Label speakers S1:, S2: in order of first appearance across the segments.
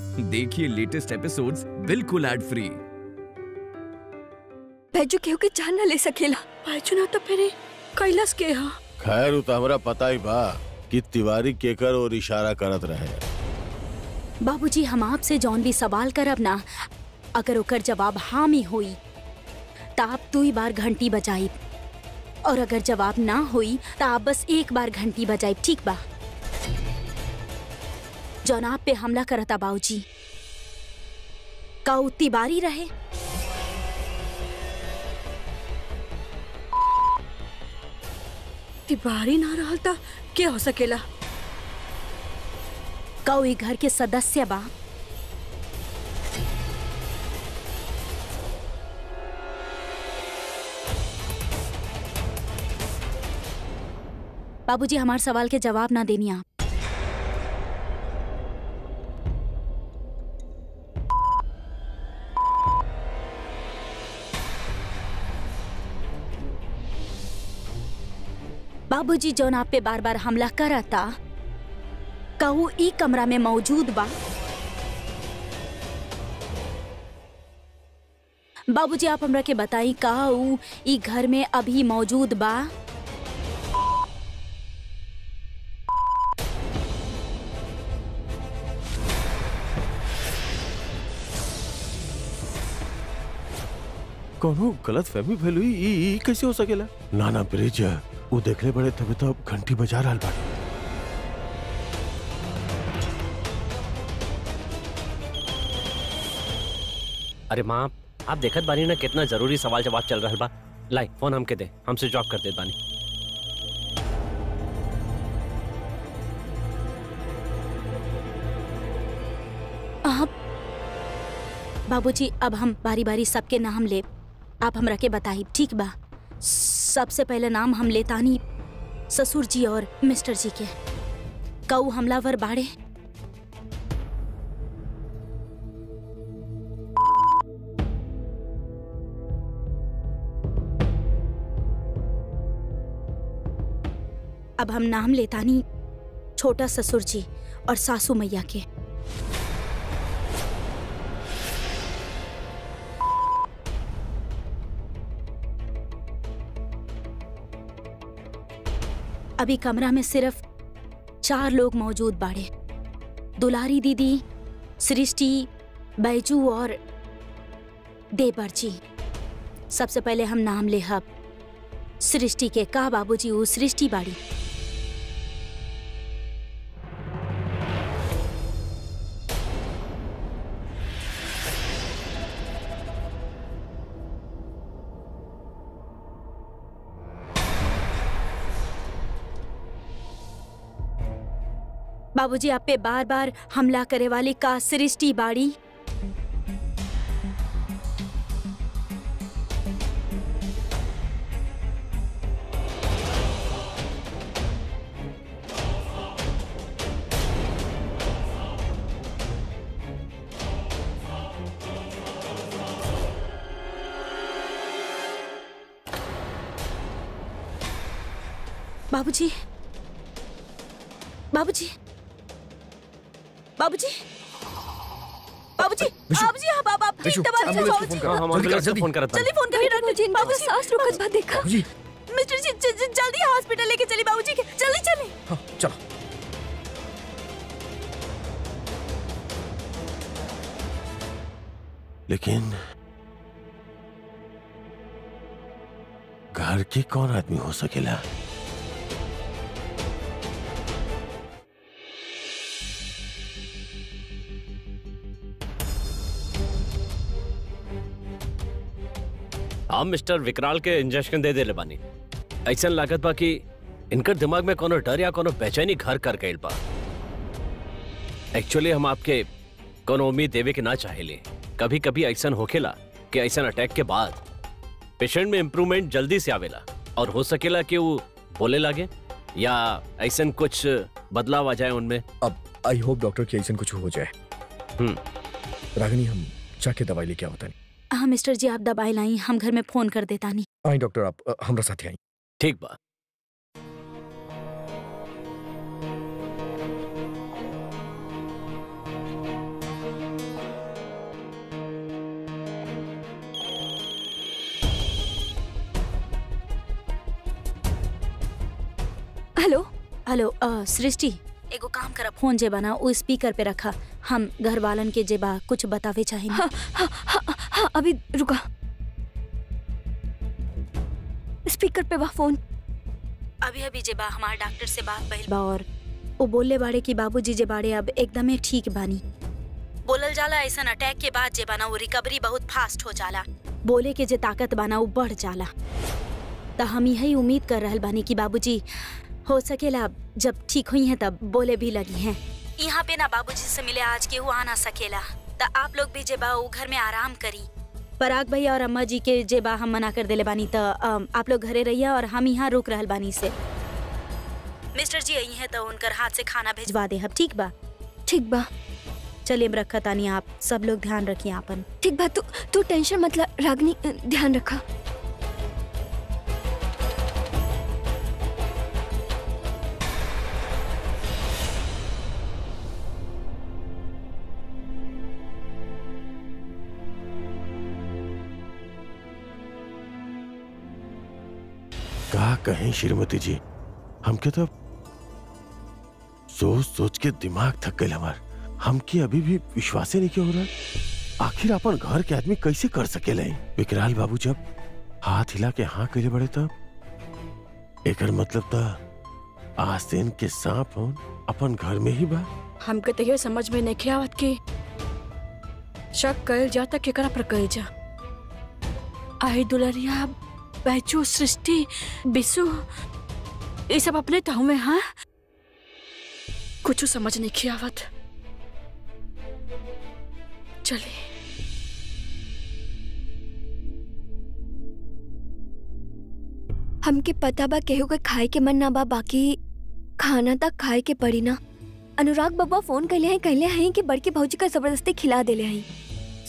S1: देखिए latest episodes बिल्कुल ad free
S2: Baiju केहू के जान न ले सकेला। बैजू ना तो फिर कैलाश के हा
S3: खैर उ त हमरा पता ही बा कि तिवारी केकर और इशारा करत रहे।
S4: बाबूजी हम आपसे जौन भी सवाल करब ना। अगर ओकर जवाब हाँ में हुई त आप दू बार घंटी बजाई और अगर जवाब ना हुई तो आप बस एक बार घंटी बजाई ठीक बा? जौन आप पे हमला करता बाबूजी का उ तिवारी रहे?
S2: तिवारी ना रहल त के हो सकेला?
S4: का उ ई घर के सदस्य बा। बाबूजी हमारे सवाल के जवाब ना देनी आप। बाबूजी जौन आप पे बार बार हमला करता का वो ई कमरा में मौजूद बा। बाबूजी आप हमरा के बताई का ऊ ई घर में अभी मौजूद बा।
S3: कोनो गलत फहमी भइल हुई ई ई कैसे हो सकेला? ना ना ब्रिज उ देखले बड़े तबे तो अब घंटी बजा रहा बा
S5: अरे माँ आप देखत बानी ना कितना ज़रूरी सवाल जवाब चल रहा बा लाई फ़ोन हमके दे हम स्विच ऑफ़ कर देत बानी।
S4: आप बाबूजी अब हम बारी बारी सबके नाम ले। आप हमरा के बताई ठीक बा? सबसे पहले नाम हम लेतानी ससुर जी और मिस्टर जी के कऊ हमलावर बाड़े अब हम नाम लेतानी छोटा ससुर जी और सासू मैया के अभी कमरा में सिर्फ़ चार लोग मौजूद बाड़े। दुलारी दीदी, सृष्टि, बैजू और देवर जी सबसे पहले हम नाम ले हब सृष्टि के का बाबूजी वो सृष्टि बाड़ी। बाबूजी आप पे बार बार हमला करे वाली का सृष्टि बाड़ी। बाबूजी बाबूजी बाबूजी? बाबूजी बाबूजी हाँ बाबा आप ठीक दबा लीजिए बाबूजी
S5: हम एंबुलेंस को फ़ोन करत
S4: जल्दी फ़ोन करिए डॉक्टर जी
S2: बाबू सांस रोकत बा देखा?
S1: जी
S4: मिस्टर जी जल्दी हॉस्पिटल लेके चलिए बाबूजी के जल्दी चलिए
S1: हाँ चलो।
S3: लेकिन घर के कौन आदमी हो सकेला?
S5: हम मिस्टर विकराल के इंजेक्शन दे देले बानी। ऐसा लागत बा कि इनकर दिमाग में कोनो डर या कोनो बेचैनी घर कर गइल बा। एक्चुअली हम आपके कोनो उम्मीद देवे के ना चाहेले। कभी कभी ऐसा होखेला कि ऐसा अटैक के बाद पेशेंट में इम्प्रूवमेंट जल्दी से आवेला। और हो सकेला कि वो बोले लागे या ऐसा कुछ बदलाव आ जाए उनमें।
S6: अब आई होप डॉक्टर की ऐसा कुछ हो जाए।
S5: हम्म।
S6: रागिनी हम जाके दवाई लेके आवता नहीं
S4: हाँ मिस्टर जी आप दबाई लाई हम घर में फ़ोन कर देता नहीं
S6: आई डॉक्टर आप हमारे साथ आई।
S5: ठीक बा।
S4: हेलो? हेलो सृष्टि। एगो काम करा फ़ोन जे बना वो स्पीकर पे रखा। हम घर वालन के जेबा कुछ बतावे चाहिए
S2: हाँ, हाँ, हाँ, हाँ अभी रुका। स्पीकर पे बा फ़ोन।
S4: अभी अभी जे बा हमार डॉक्टर से बात भइल बा और वो बोलले बाड़े कि बाबूजी जे बाड़े अब एकदमे ठीक बानी। बोलल जाला ऐसन अटैक के बाद जे बाना वो रिकवरी बहुत फास्ट हो जाला। बोले के जे ताकत बाना वो बढ़ जाला। तो हम यही उम्मीद कर रहल बानी कि बाबूजी हो सकेला जब ठीक हुई हैं तब बोले भी लगी हैं। यहाँ पे ना बाबूजी से मिले आज के वो आ ना सकेला। त आप लोग भी जेबा वो घर में आराम करी। पराग भैया और अम्मा जी के जेबा हम मना कर दे बानी तो आप लोग घरे रहिए और हम यहाँ रुक रहल बानी से। मिस्टर जी आई हैं तो उनकर हाथ से खाना भेजवा दे हम ठीक बा?
S2: ठीक बा।
S4: चलिए रखा तानी आप सब लोग ध्यान रखिए आपन
S2: ठीक बा तू तू टेंशन मतलब रागनी ध्यान रखा।
S3: का कहें श्रीमती जी? हमके तो सोच सोच के दिमाग थक गए हमार। हमके अभी भी विश्वास ही नहीं क्यों हो रहा? आखिर अपन घर के आदमी कैसे कर सकेले? विकराल बाबू जब हाथ हिला के हाँ कैले बड़े तब, एकर मतलब था आस्तीन के सांप होन, अपन घर में ही बा।
S2: हमके तो ये समझ में नहीं आवत कि शक कल जाता केकरा पर कल जा। आई दुलरिया बैचू सृष्टि, बिसु, ये सब अपने ताऊ में हाँ? कुछ समझ नहीं किया आवत चले
S7: हमके पता बा केहू के खाए के मन ना बा, बाकी खाना तक खाए के पड़ी ना। अनुराग बब्बा फ़ोन कैले हैं कहले हैं कि बड़की भौजी का ज़बरदस्ती खिला देले हैं।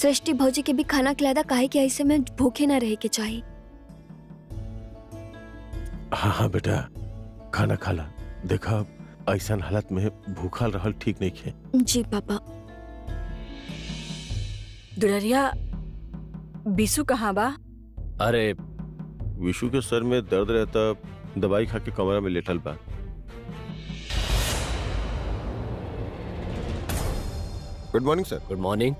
S7: सृष्टि भौजी के भी खाना खिलादा काहे कि ऐसे में भूखे ना रहे के चाहिए
S3: हाँ हाँ बेटा। खाना खाला देखा ऐसा हालत में भूखा रहल ठीक नहीं खे।
S7: जी पापा।
S2: दुलरिया बिसु कहाँ बा?
S5: अरे
S3: विशु के सर में दर्द रहता दवाई खा के कमरा में लेटल बा।
S8: Good morning sir
S5: good morning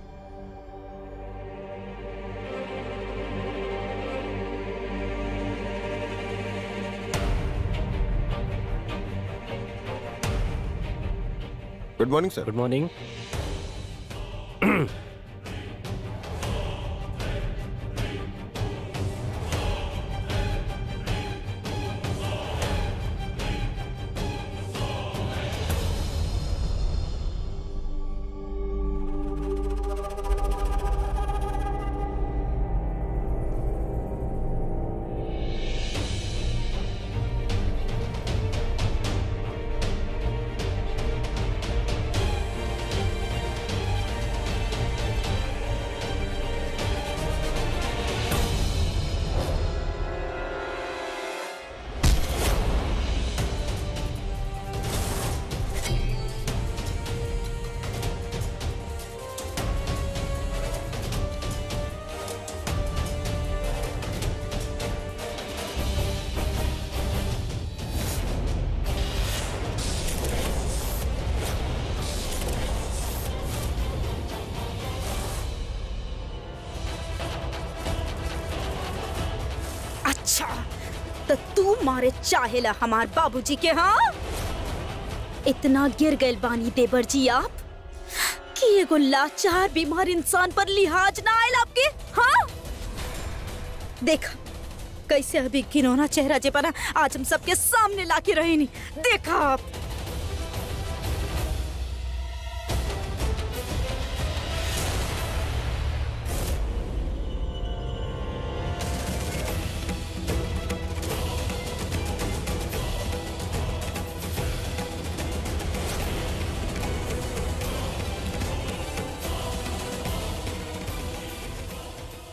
S8: good morning sir
S5: good morning
S4: मारे चाहेला हमार बाबूजी के हाँ? इतना गिर गए बानी देवर जी आप। कि एगो लाचार बीमार इंसान पर लिहाज ना आयल आपके हाँ? देखा, कैसे अभी घिनौना चेहरा जे बना, आज हम सबके सामने लाके रहे नहीं देखा आप।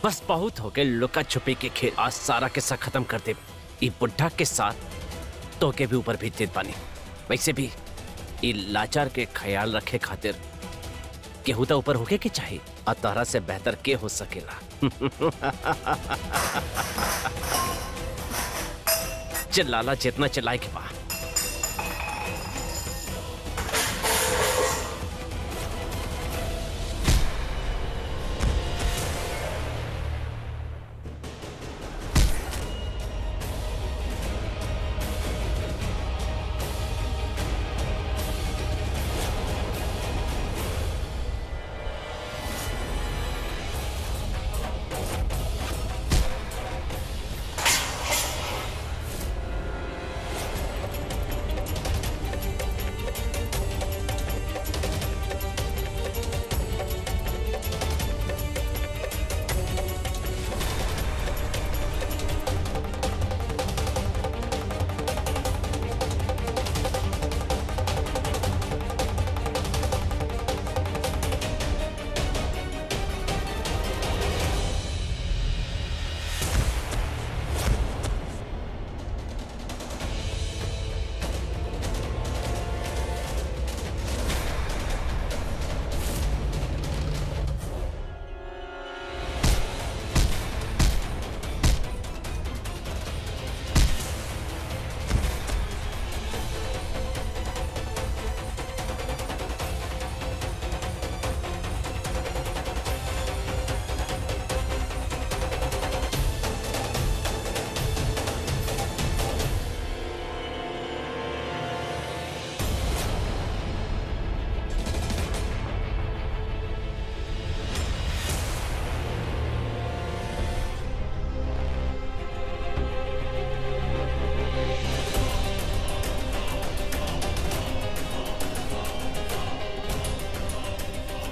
S5: बस बहुत हो गए लुका छुपी के खेल। आज सारा किस्सा खत्म कर दे। बुढ़ा के साथ तो के भी ऊपर भी तेज पानी वैसे भी ई लाचार के ख्याल रखे खातिर केहू तो ऊपर होके के चाहिए? और तारा से बेहतर के हो सकेला। चिल्लाला जितना चिल्लाए के बा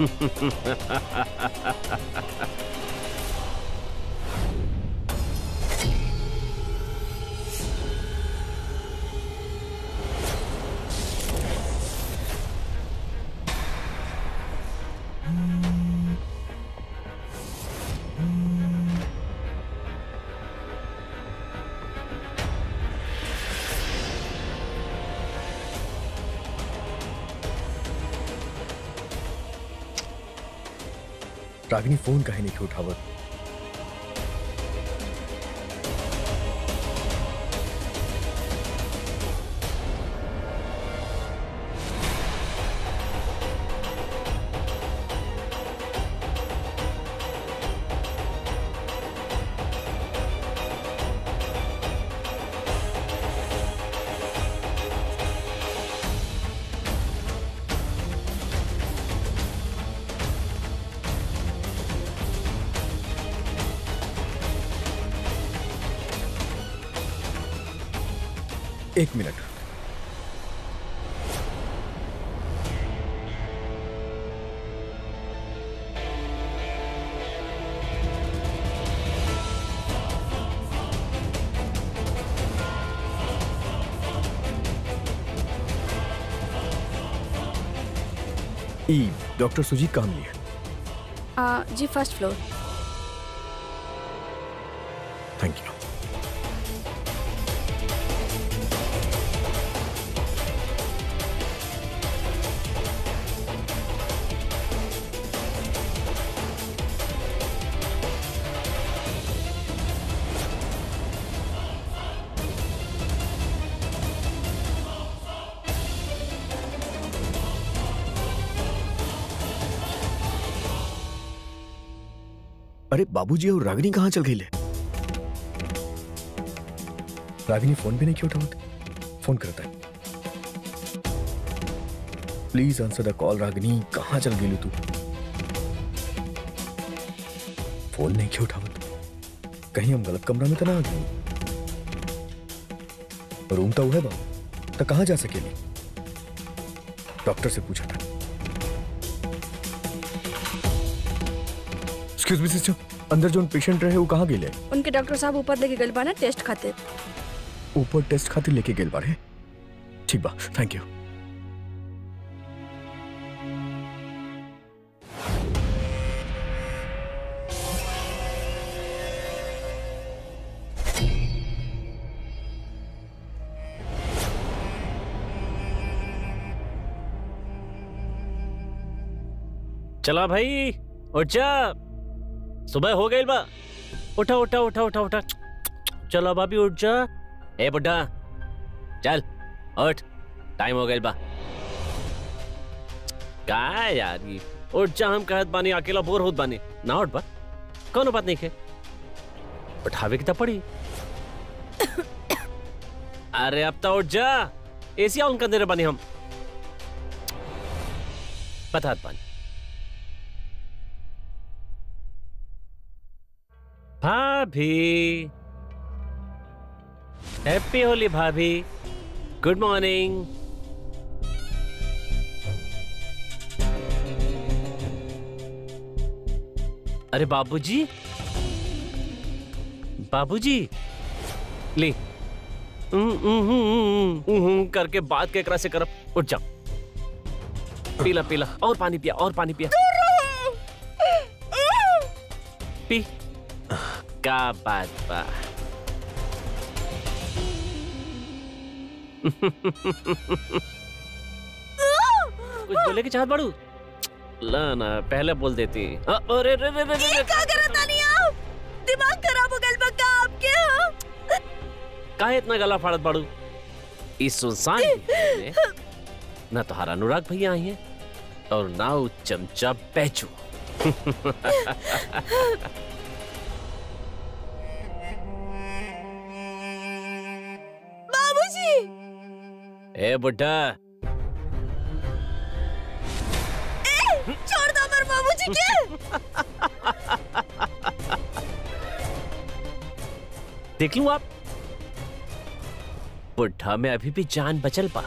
S5: ha ha ha ha ha ha
S6: Ragini phone काहे नहीं उठावत एक मिनट। डॉक्टर सुजीत काम लिए
S2: आ, जी फ़र्स्ट फ्लोर।
S6: अरे बाबूजी, और रागिनी कहाँ चल गई रागिनी फ़ोन भी नहीं क्यों उठावत फ़ोन करता है। Please answer the call Ragini. कहाँ चल गई तू? फ़ोन नहीं क्यों उठावत कहीं हम गलत कमरा में तो ना आ गए। रूम तो है बाबू। तो कहाँ जा सके डॉक्टर से पूछा था। एक्सक्यूज मी सिस्टर अंदर जो पेशेंट रहे वो कहाँ गेले
S2: उनके डॉक्टर साहब ऊपर लेके गए बाना टेस्ट खातिर
S6: ऊपर टेस्ट खातिर लेके गेल बारे ठीक बा थैंक यू
S5: चला भाई उठ जा। सुबह हो गई बा उठा उठा उठा उठा उठा। चलो भाभी, उठ जा। ए, बुड्ढा। चल, उठ। टाइम हो गई बा का यार ये? उठ जा, हम कहत बानी, अकेला बोर होत बानी। ना उठ बा। कोनो बात नहीं के उठावे की तो पड़ी। अरे, अब तो उठ जा। एसी ऑन कर दे रहे बानी हम। बता बानी। भाभी। हैप्पी होली भाभी। गुड मॉर्निंग अरे बाबूजी। बाबूजी। ले। करके बात के एकरा से करब। उठ जा। पीला पीला। और पानी पिया और पानी पिया। पी। का बात बा कुछ बोले की चाहत बाड़ू? ला ना पहले बोल देती। अरे रे रे रे रे
S2: क्या करत तानी आप दिमाग खराब हो गइल बा का आपके हाँ?
S5: काहे इतना गला फाड़त बाड़ू? इस सुनसान ना तुम्हारा अनुराग भैया आई है और ना वो चमचा बैचू ए बुड्ढा।
S2: छोड़ दो मेरे बाबूजी के।
S5: देख लू आप। बुड्ढा में अभी भी जान बचल पा।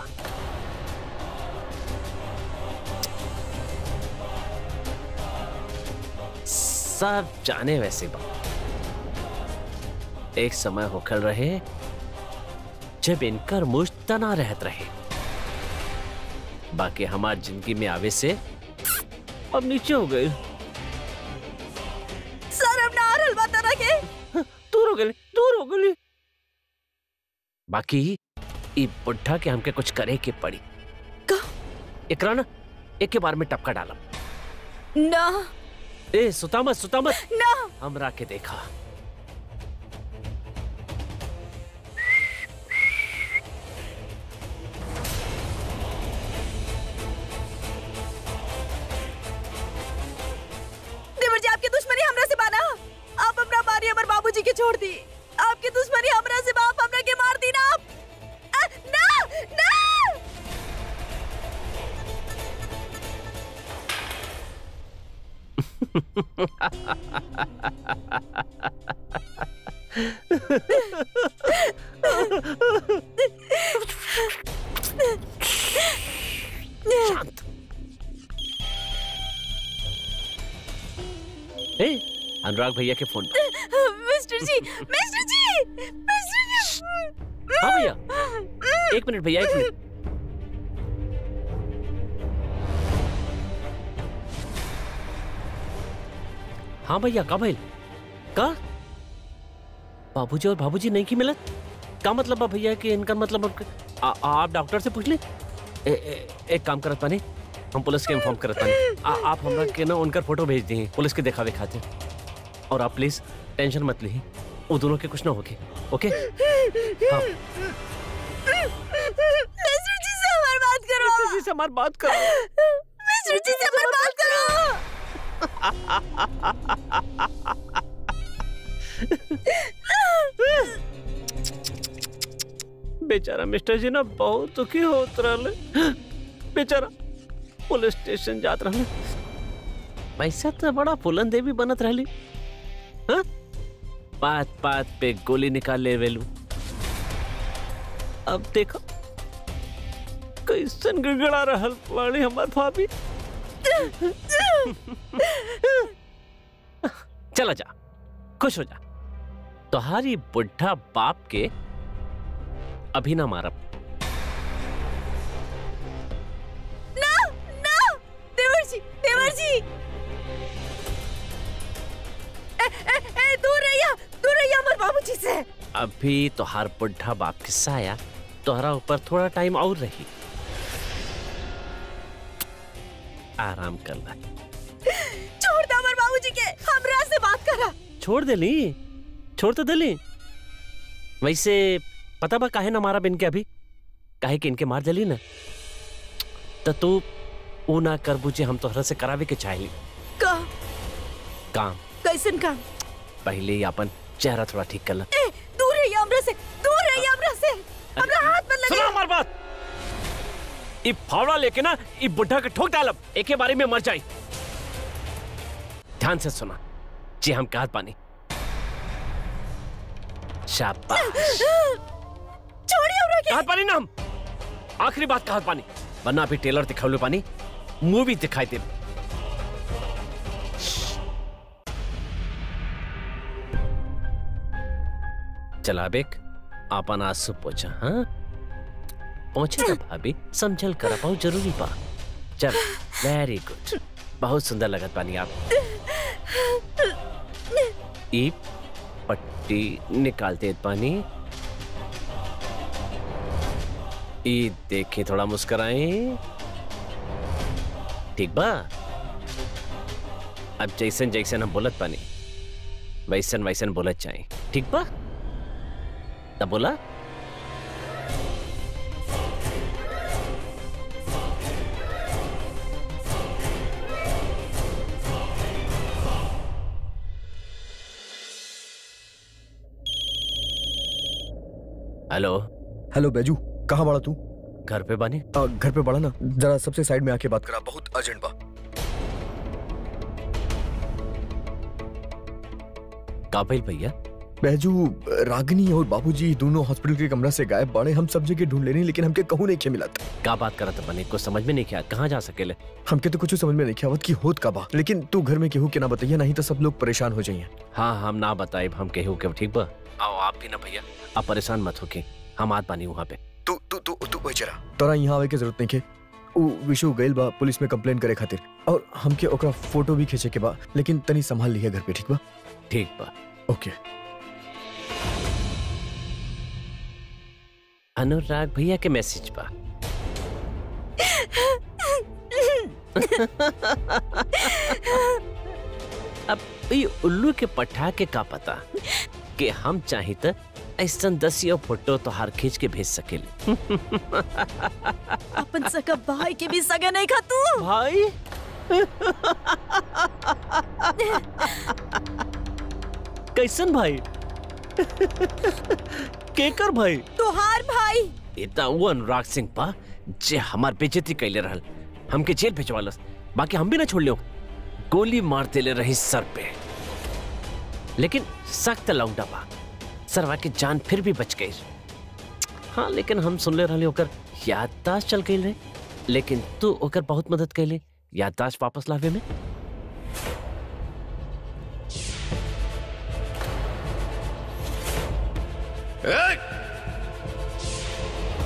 S5: सब जाने वैसे बा एक समय होखल रहे जब इनकर मुझ तना रहत रहे। बाकी हमार ज़िंदगी में आवे से अब नीचे हो गए।
S2: सर अब ना रहल बा तरह के
S5: दूर हो गए दूर हो गए। बाकी ई बुढ़ा के हमके कुछ करे के पड़ी।
S2: का?
S5: एकरा ना एक के बार में टपका डाला।
S2: ना।
S5: ए सुता मत सुता मत।
S2: ना।
S5: हमरा के देखा। भैया के फ़ोन पर।
S2: Mister ji mister ji mister ji.
S5: हाँ भैया। एक मिनट भैया एक मिनट। हाँ भैया का भैल का बाबूजी और बाबूजी नहीं की मिलत? का मतलब बा भैया कि इनका मतलब अब- आ, आप डॉक्टर से पूछ ले? ए, ए, एक काम करत पानी हम पुलिस के इन्फॉर्म करत पानी आ, आप हमरा के ना उनकर फ़ोटो भेज दी पुलिस के दिखावे खातिर और आप प्लीज़ टेंशन मत ली। वो दोनों के कुछ ना होके ओके हाँ।
S2: जी से हमारी बात करो।
S5: से हमारी बात करो।
S2: जी से हमारी बात करो।
S5: बेचारा मिस्टर जी ना बहुत दुखी होत रहले। बेचारा पुलिस स्टेशन जात रहले। पैसा तो बड़ा फुलन देवी बनत रहली। हाँ? बात बात पे गोली निकाल ले वेलू। अब देखो कैसन गड़गड़ा रहल वाली हमार भाभी। चला जा, खुश हो जा। तुम्हारी बुढ़ा बाप के अभी ना मारब
S2: ना ना देवर जी देवर जी दूर रहिया दूर रहिया हमारे बाबूजी से।
S5: अभी तोहार बुढ़ा बाप के साया तोहरा ऊपर थोड़ा टाइम और रही। आराम कर ला।
S2: छोड़ दो हमारे बाबूजी के हमरा से बात करा।
S5: छोड़ देली? छोड़ तो देली। वैसे पता बा काहे ना मारा बिन के अभी? काहे कि इनके मार देली ना? तो तू ऊ ना कर बुझे हम तोहरा से करावे के चाहली।
S2: का?
S5: काम।
S2: कैसन काम
S5: पहले ही अपन चेहरा थोड़ा ठीक कर ला।
S2: ए, दूर रहिया हमरा से दूर रहिया हमरा से। हमरा हाथ में
S5: सुनो
S2: लगे
S5: हमार बात। ई फावड़ा लेके ना ई बुढ़ा के ठोक डालब। एक बारे में मर जाई। ध्यान से सुना जी हम कहत पानी शाबाश।
S2: छोड़िए हमरा के।
S5: कहत पानी ना हम। आखिरी बात कहत पानी वरना अभी टेलर दिखावले पानी मूवी दिखाई दे चला बेक आपन आँसू पोछा हाँ? पहुँचे ना भाभी, समझल कर बहुत ज़रूरी बा। चल वेरी गुड बहुत सुंदर लगत पानी आप। ई पट्टी निकालते पानी ई देखे थोड़ा मुस्कुराए। ठीक बा? अब जैसन जैसन हम बोलत पानी वैसन वैसन बोलत जाए। ठीक बा? तब बोला। हेलो।
S6: हेलो बैजू कहाँ बड़ा तू?
S5: घर पे बानी?
S6: आ, घर पे बड़ा ना। जरा सबसे साइड में आके बात करा बहुत अर्जेंट बा।
S5: का भैया।
S6: बैजू रागिनी और बाबूजी दोनों हॉस्पिटल के कमरा से गायब बाड़े हम सब जगह ढूंढ लेनी लेकिन हमके कहूँ नहीं मिला था
S5: का बात करत बने? कुछ समझ में नहीं किया? कहाँ जा सकेले?
S6: हमके तो कुछ समझ में नहीं आवत कि होत का बा लेकिन तू घर में केहू के ना बताइए नहीं तो सब लोग परेशान हो जाइए।
S5: हाँ हम ना बताए हम केहू के ठीक बा? आओ आप भी ना भैया आप परेशान मत होके हम आत पानी वहाँ पे।
S6: तू तू तू तू जरा तोरा यहाँ आवे के ज़रूरत नहीं के? उ विशु गइल बा पुलिस में कंप्लेन करे खातिर और हमके ओकरा फ़ोटो भी खींचे के बा लेकिन तनी संभाल लिया घर पे ठीक बा?
S5: ठीक बा।
S6: ओके
S5: अनुराग भैया के मैसेज बा अब ये उल्लू के पठा के का पता कि हम चाहे तो ऐसा दसियो फ़ोटो तो हार खींच के भेज सकेले
S4: अपन सका भाई के भी सगा नहीं खा तू।
S5: भाई? कैसन भाई? केकर भाई।
S4: तोहार भाई।
S5: इतना वो अनुराग सिंह पा जे हमार बेइज्जती कैले रहल। हमके जेल भिजवालस बाकी हम भी ना छोड़ लियो गोली मार देले रही सर पे। लेकिन सख्त लौंडा बा सरवा के जान फिर भी बच गई। हाँ लेकिन हम सुन ले रहे ओकर याददाश्त चल गई रहे। लेकिन तू ओकर बहुत मदद कैले याददाश्त वापस लावे में।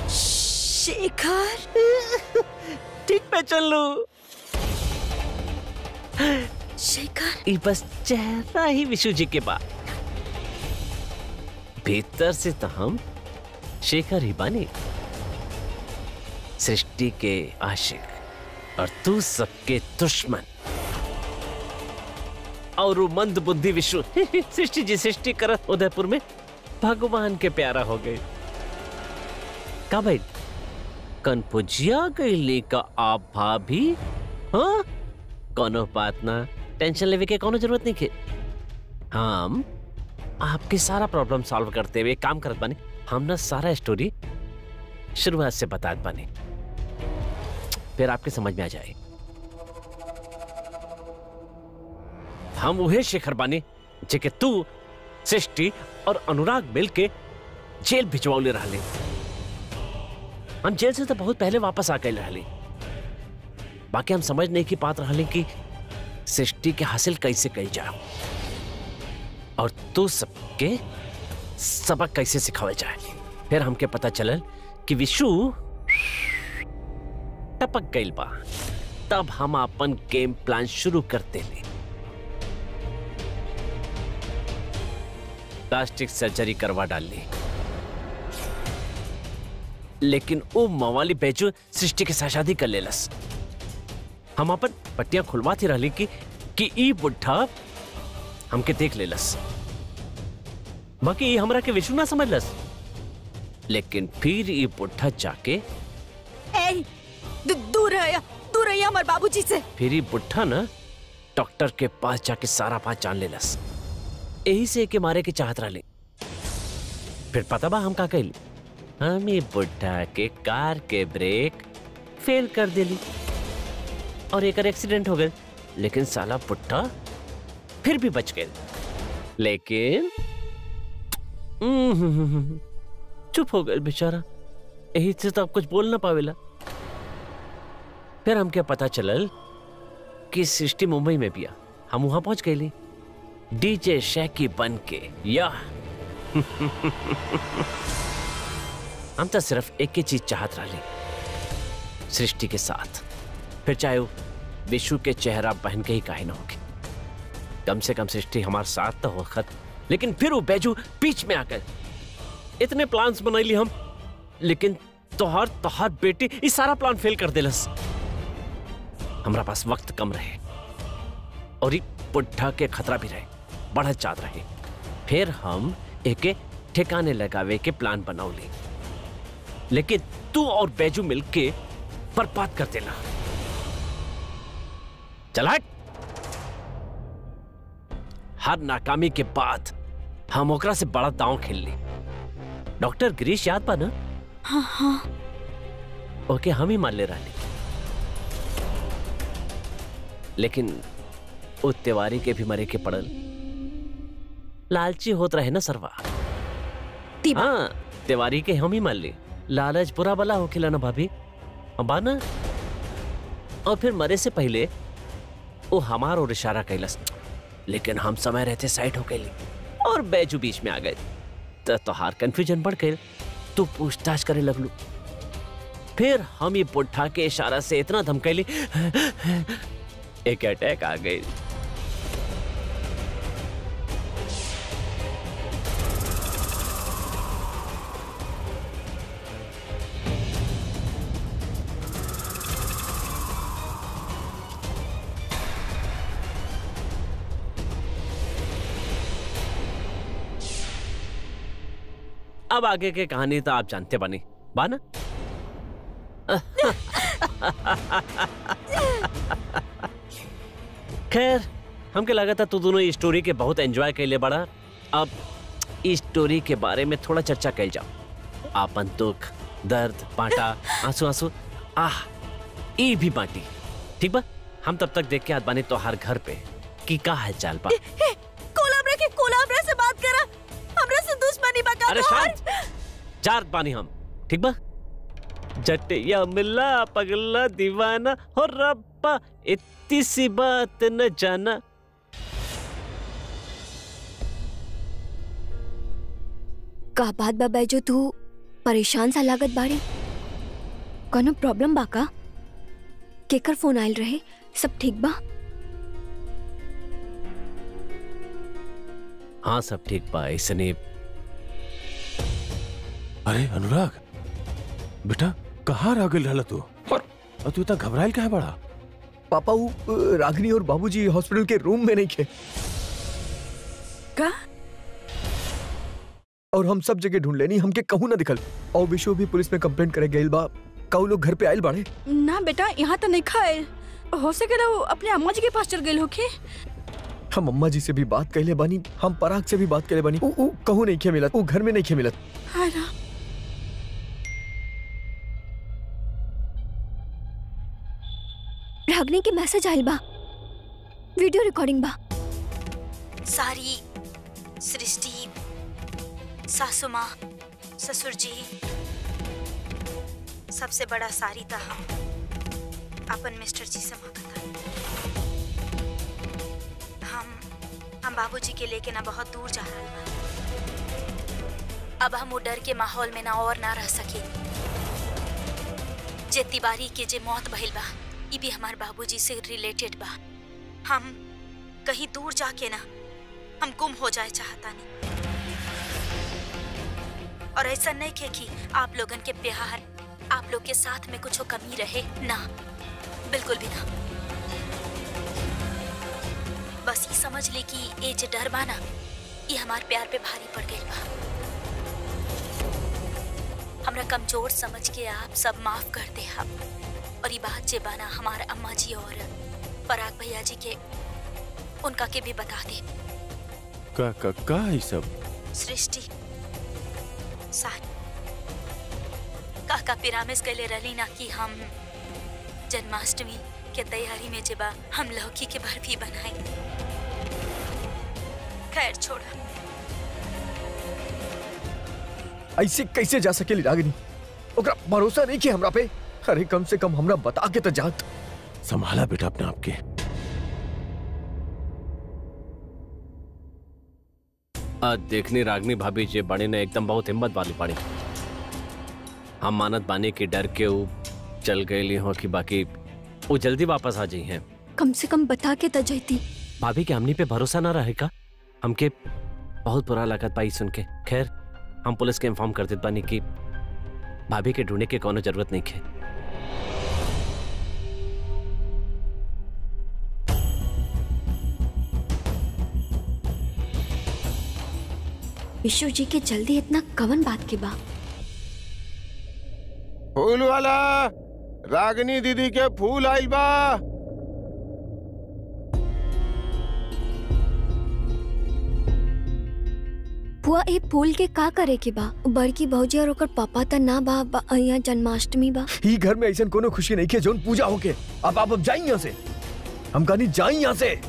S4: शेखर?
S5: ठीक पे चल लू।
S4: शेखर?
S5: ई बस चेहरा ही विशु जी के बाद। भीतर से तो हम शेखर ही बानी। सृष्टि के आशिक और तू सबके दुश्मन। और वो मंद बुद्धि विशु। सृष्टि जी सृष्टि करत उदयपुर में। भगवान के प्यारा हो गए। का भाई कन्फुजिया गईली का आप भाभी? हाँ? कोनो बात ना। टेंशन लेवे के कोनो ज़रूरत नहीं के हम आपके सारा प्रॉब्लम सॉल्व करते हुए काम करत बानी। हम ना सारा स्टोरी शुरुआत से बतात बानी। फिर आपके समझ में आ जाए। हम उहे शेखर बानी जेके तू सृष्टि और अनुराग मिल के जेल भिजवाउले रहले। हम जेल से तो बहुत पहले वापस आ गए रहले। बाकी हम समझ नहीं की बात रहले कि सृष्टि के हासिल कैसे कही जाओ और तू सबके सबक कैसे सिखावे जाए। फिर हमके पता चलल कि विशु टपक गइल बा। तब हम अपन गेम प्लान शुरू करते ले प्लास्टिक सर्जरी करवा डाली लेकिन वो मवाली बेचू सृष्टि के साथ शादी कर लेलस हम अपन पट्टियाँ खुलवाती रहली कि कि ई बुढ़ा हमके देख लेलस बाकी ई हमरा के विष्णु ना समझलस लेकिन फिर ई बुढ़ा जाके
S4: ए दूर रह दूर रहिए हमारे बाबूजी से।
S5: फिर ई बुढ़ा ना डॉक्टर के पास जाके सारा बात जान लेलस यही से के मारे के चाहत रहले। फिर पता बा हम का कैली हम ई बुढ़ा के कार के ब्रेक फेल कर देली। और एक एक्सीडेंट हो गए लेकिन साला बुढ़ा फिर भी बच गए लेकिन हम्म, चुप हो गए बेचारा। यही से तो आप कुछ बोल ना पावेला। फिर हमके पता चलल कि सृष्टि मुंबई में भी हम वहाँ पहुँच गए डीजे शैकी बन के या। हम तो सिर्फ़ एक ही चीज़ चाहत रहे सृष्टि के साथ। फिर चाहे वो विशु के चेहरा बहन के ही काहे ना होगी। कम से कम सृष्टि हमारे साथ तो हो खत। लेकिन फिर वो बैजू बीच में आकर, इतने प्लान्स बनैली हम। लेकिन तोहर तोहर बेटी इस सारा प्लान फेल कर देलस। हमरा पास वक्त कम रहे। और ये बुढ़ा के खतरा भी रहे। बढ़त चाहत रहे। फिर हम एके ठिकाने लगावे के प्लान बनौली लेकिन तू और बैजू मिलके बर्बाद कर देना। चल हट हर नाकामी के बाद हम ओकरा से बड़ा दांव खेल ली। डॉक्टर गिरीश याद बा ना?
S4: हाँ हाँ।
S5: ओके हम ही मान ले रहे लेकिन वो तिवारी के भी मरे के पड़ल। लालची होत रहे ना सरवा। हाँ तिवारी के हम ही मान ली। लालच बुरा भला हो खिला ना भाभी। अबा ना। और फिर मरे से पहले वो हमार और इशारा कैलस लेकिन हम समय रहते साइड हो गई और बैजू बीच में आ गए। तो तोहार कंफ्यूजन बढ़ गए तू पूछताछ करे लगलू। फिर हम ये पुट्ठा के इशारा से इतना धमकैली एक अटैक आ गई। अब आगे की कहानी तो आप जानते बनी। बाना खैर हमके लगा था तू दोनों स्टोरी के बहुत एंजॉय कैले बड़ा? अब स्टोरी के बारे में थोड़ा चर्चा कैल जाओ। आपन दुख, दर्द, बांटा, आँसू आँसू, आह, ई भी बांटी। ठीक बा? हम तब तक देख के आत बानी तो हर घर पे कि का है चाल बा अरे शांत। चार बानी हम। ठीक बा? जटिया मिला पगला दीवाना हो रब्बा इतनी सी बात न जाना।
S7: का बात बा बैजो तू परेशान सा लागत बाड़े? कोनो प्रॉब्लम बा का? केकर फ़ोन आयल रहे? सब ठीक बा?
S5: हाँ सब ठीक बा। इसने
S3: अरे अनुराग। बेटा कहाँ रह गई रहला तू? और तू इतना घबराइल काहे बड़ा?
S6: पापा वो रागिनी और बाबूजी हॉस्पिटल के रूम में नहीं थे।
S2: का
S6: और हम सब जगह ढूंढ लेनी हमके कहूँ ना दिखल। और विशु भी पुलिस में कंप्लेंट करे गइल बा काऊ लोग घर पे आइल बाड़े।
S2: ना बेटा यहाँ तो नहीं खाए। हो सके वो अपने अम्मा जी के पास चल गए होके
S6: हम अम्मा जी से भी बात कैले बानी हम पराग से भी बात कैले बानी। उ, उ, नहीं खे मिलत उ घर में नहीं खे मिलत।
S2: हाँ ना
S7: रागनी के मैसेज आयल बा। वीडियो रिकॉर्डिंग बा।
S4: सारी, सृष्टि, सासू माँ ससुर जी सबसे बड़ा सारी था हम, अपन मिस्टर जी से माँगता हम हम बाबूजी के लेके ना बहुत दूर जा रहा बा अब हम वो डर के माहौल में ना और ना रह सके। जे तिवारी के जे मौत भइल बा ई भी हमार बाबूजी से रिलेटेड बा। हम कहीं दूर जाके ना, हम गुम हो जाए चाहता नहीं और ऐसा नहीं के कि आप लोगन के प्यार, आप लोग के साथ में कुछ कमी रहे ना। बिल्कुल भी ना। बस ये समझ ले कि ये जो डर बा ना, ये हमार प्यार पे भारी पड़ गई बा। हमरा कमज़ोर समझ के आप सब माफ़ कर दे हम और ये बात जे बाना हमारे अम्मा जी और पराग भैया जी के उनका के भी बता दे।
S3: का का का है सब?
S4: सृष्टि। साथ। काका पिरामिस कैले रही ना कि हम जन्माष्टमी के तैयारी में जेबा हम लौकी के बर्फ़ी बनाए। खैर छोड़।
S6: ऐसे कैसे जा सकेली रागिनी? ओकरा भरोसा नहीं कि हमरा पे अरे कम से कम हमरा बता के तो जात।
S3: संभाला बेटा अपने आप के।
S5: आ, देखनी रागनी भाभी जे बड़े ने एकदम बहुत हिम्मत वाली पड़ी हम मानत बानी की डर के वो चल गए हो कि बाकी वो जल्दी वापस आ जाई हैं।
S7: कम से कम बता के तो जैती।
S5: भाभी के हमनी पे भरोसा ना रहेगा हमके बहुत बुरा लगत पाई सुन के। खैर हम पुलिस के इन्फॉर्म कर देत बानी कि भाभी के ढूँढने की कोनो ज़रूरत नहीं है
S7: विश्व जी के जल्दी इतना कवन बात के बा
S8: फूल वाला रागनी दीदी के फूल आई बा।
S7: बुआ ए फूल के का करे के बा? बड़की भौजी और ओकर पापा त ना बा, बा यहाँ जन्माष्टमी बा।
S6: ई घर में ऐसा कोनो खुशी नहीं के जोन पूजा होके अब आप अब जाई यहाँ से। हम कहानी जाई यहाँ से।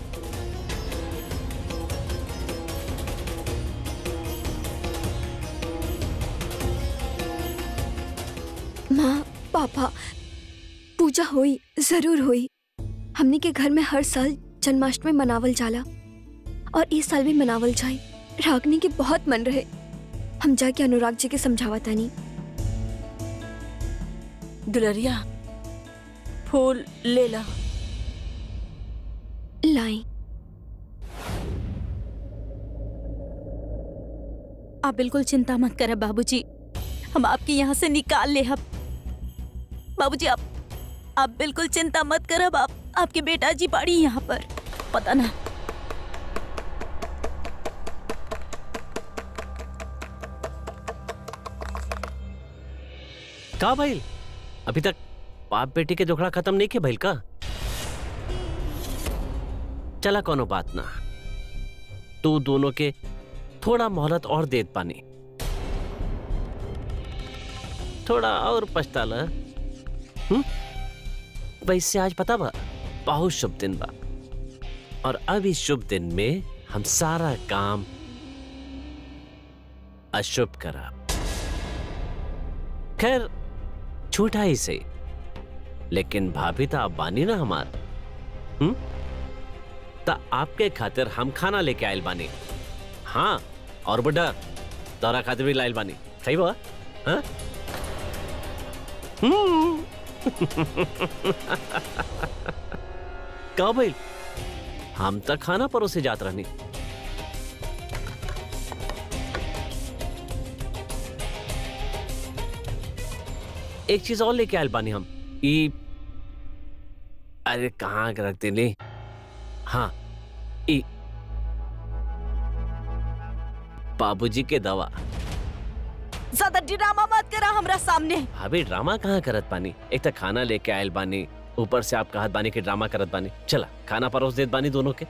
S7: माँ पापा पूजा होई ज़रूर होई। हमने के घर में हर साल जन्माष्टमी मनावल जाला। और इस साल भी मनावल जाई। रागनी के बहुत मन रहे। हम जाके अनुराग जी के समझावा तानी
S2: दुलरिया फूल ले ला।
S7: लाई
S4: आप बिल्कुल चिंता मत करें बाबूजी। हम आपके यहाँ से निकाल ले हम बाबूजी आप आप बिल्कुल चिंता मत कर आप आपके बेटा जी बाड़ी यहाँ पर। पता ना।
S5: का भाई अभी तक बाप बेटी के झगड़ा खत्म नहीं किया भाई का? चला कोनो बात ना। तू दोनों के थोड़ा मोहलत और दे पानी थोड़ा और पछताला हम्म वैसे आज पता बा, बहुत शुभ दिन बा। और अब इस शुभ दिन में हम सारा काम अशुभ करा। खैर छूटा ही से लेकिन भाभी तो आप बानी ना हमार। हम्म? ता आपके खातिर हम खाना लेके आयल बानी। हाँ और बुड्ढा, तोरा खातिर भी लायल बानी। सही बा हाँ? हम्म। भाई हम तो खाना परोसे जात रहनी। एक चीज़ और लेके आयल बानी हम। ई अरे कहाँ रख देने हाँ? ई बाबूजी के दवा।
S4: ज़्यादा ड्रामा मत करा हमरा सामने।
S5: अभी ड्रामा कहाँ करत बानी? एक तो खाना लेके आयल बानी ऊपर से आप कहत बानी कि ड्रामा करत बानी। चला खाना परोस देत बानी दोनों के।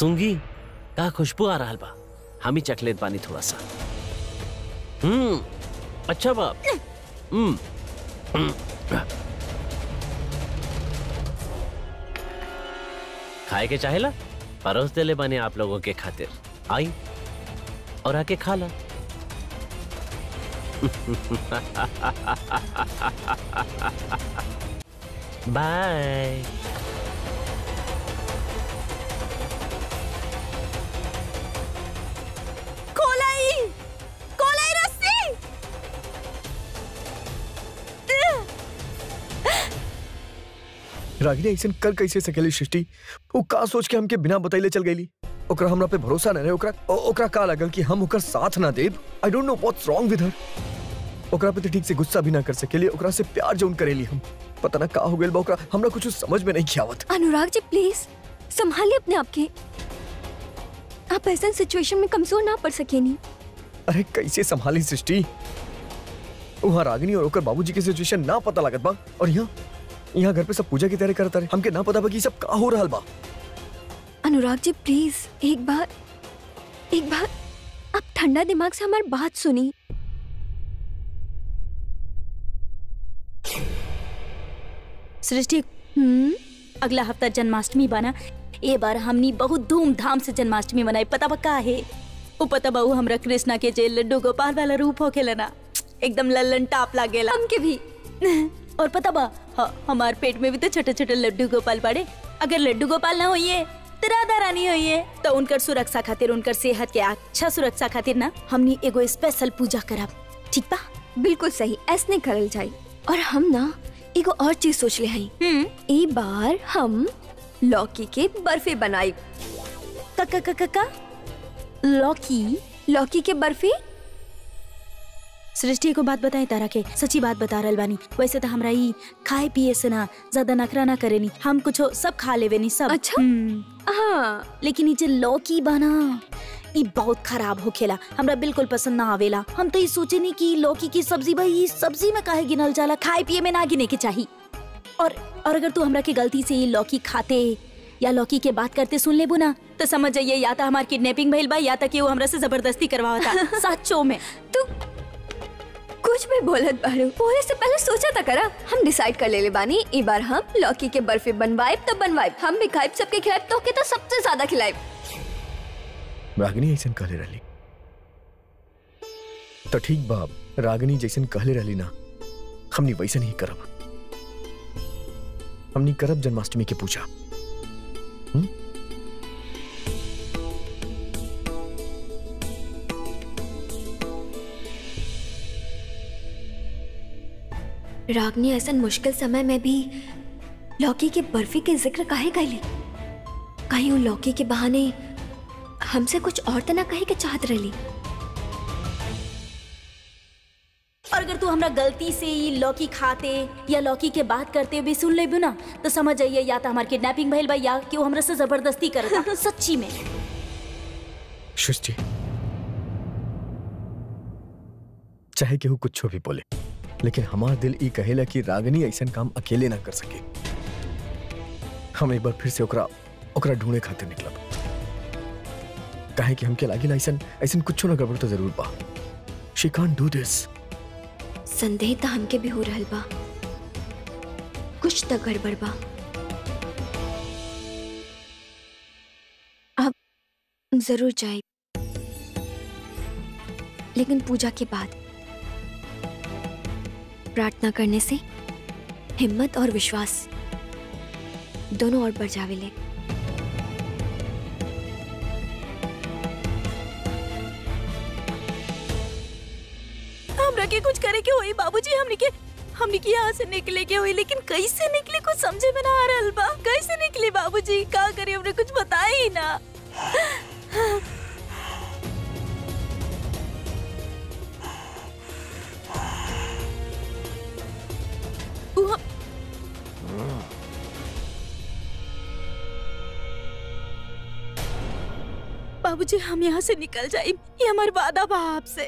S5: सूँगी का खुशबू आ रहा बा हम ही चकलेट बानी थोड़ा सा हम्म अच्छा बा हम्म हम्म। खाए के चाहेला परोस देले बानी आप लोगों के खातिर। आई, और आके खा ला। बाय
S6: रागिनी ऐसे कर कैसे सकेली सृष्टि। वो का सोच के हमके बिना बतैले चल गईली ओकरा हमरा पे भरोसा न रहे ओकरा ओकरा का लगल कि हम ओकर साथ ना देब? I don't know what's wrong with her ओकरा पे तो ठीक से गुस्सा भी ना कर सकेली ओकरा से प्यार जौन करेली हम। पता ना का हो गेल बा ओकरा हमरा कुछ समझ में नहीं आवत।
S7: अनुराग जी प्लीज़ संभालिए अपने आप के। आप ऐसा सिचुएशन में कमज़ोर ना पड़ सकेनी
S6: अरे कैसे संभाली सृष्टि? वहाँ रागिनी और ओकर बाबूजी के सिचुएशन ना पता लागत बा और यहाँ यहाँ घर पे सब पूजा की तैयारी करता रहे हमके ना पता बा कि सब का हो रहा बा।
S7: अनुराग जी प्लीज़ एक बार एक बार आप ठंडा दिमाग से हमारी बात सुनी।
S4: सृष्टि
S7: हम्म
S4: अगला हफ़्ता जन्माष्टमी बना ए बार हमनी बहुत धूमधाम से जन्माष्टमी मनाई पता बा का है? वो पता बा उ हमरा कृष्णा के जे लड्डू गोपाल वाला रूप होखेला ना एकदम लल्लन टाप लागेला।
S7: हमके भी।
S4: और पता बा ह- हमार पेट में भी तो छोटे छोटे लड्डू गोपाल पड़े। अगर लड्डू गोपाल ना होइए तो राधा रानी होइए। तो उनकर सुरक्षा खातिर उनकर सेहत के अच्छा सुरक्षा खातिर ना हमनी एगो स्पेशल पूजा करब। ठीक बा?
S7: बिल्कुल सही ऐसने करल जाई। और हम ना एगो और चीज़ सोच ले हई।
S4: हम्म।
S7: ई बार हम लौकी के बर्फ़ी बनाई।
S4: का का का का का? लौकी
S7: लौकी के बर्फ़ी?
S4: सृष्टि को बात बताए तारा के। सच्ची बात बता रहल बानी वैसे तो हमरा ई खाए पिए से ना ज़्यादा नखरा ना करे नी हम कुछ सब खा लेवे नी सब।
S7: अच्छा?
S4: हम्म,
S7: हाँ।
S4: लेकिन जे लौकी बना ई बहुत खराब होखेला। हमरा बिल्कुल पसंद ना आवेला। हम तो ये सोचे नहीं कि लौकी की सब्ज़ी भाई सब्ज़ी में काहे गिनल जाला? खाए पिए में ना गिने के चाहिए और और अगर तू हमरा के गलती से ये लौकी खाते या लौकी के बात करते सुन लेबू ना तो समझ जाइए या तो हमार किडनैपिंग भइल बा या तक वो हमरा से ज़बरदस्ती करवावता। सच्चो में।
S7: तू कुछ भी बोलत बारू बोले से पहले सोचा था करा। हम डिसाइड कर लेले बानी, ई बार हम लौकी के बर्फ़ी बनवाइब तो बनवाइब हम भी खाइब सबके खिलाइब तो के तो सबसे ज़्यादा खिलाइब
S6: रागिनी ऐसन कहले रहली। तो ठीक बा रागिनी जैसन कहले रहली ना। हमनी वैसन ही करब। हमनी करब जन्माष्टमी के पूजा। हम्म?
S7: रागनी ऐसा मुश्किल समय में भी लौकी के बर्फ़ी के ज़िक्र काहे कैली कहीं वो लौकी के बहाने हमसे कुछ और तो ना कहे के चाहत रही
S4: और अगर तू हमरा गलती से ये लौकी खाते या लौकी के बात करते हुए सुन लेबू ना तो समझ जाइए या तो हमार किडनैपिंग भइल बा या कि वो हमरा से ज़बरदस्ती करता। सच्ची में।
S6: सृष्टि चाहे केहू कुछ भी बोले। लेकिन हमार दिल ई कहेला कि रागिनी ऐसा काम अकेले ना कर सके। हम एक बार फिर से ओकरा ओकरा ढूंढे खातिर निकलब। काहे कि हमके लागिल ऐसन ऐसन कुछ ना गड़बड़ तो ज़रूर बा। शी कांट डू दिस
S7: संदेह तो हमके भी हो रहल बा। कुछ तो गड़बड़ बा। अब ज़रूर जाए। लेकिन पूजा के बाद प्रार्थना करने से हिम्मत और विश्वास दोनों और बढ़ जावेले
S2: के कुछ करे के होई, बाबूजी, हमनी के हमनी के यहाँ से निकले के हुई, लेकिन कैसे निकले, कुछ समझे में ना आ रहा बा। कैसे निकले, बाबूजी? का करी, हमने कुछ बताया ही ना। बाबूजी हम यहाँ से निकल जाए। ये हमारे वादा बा आपसे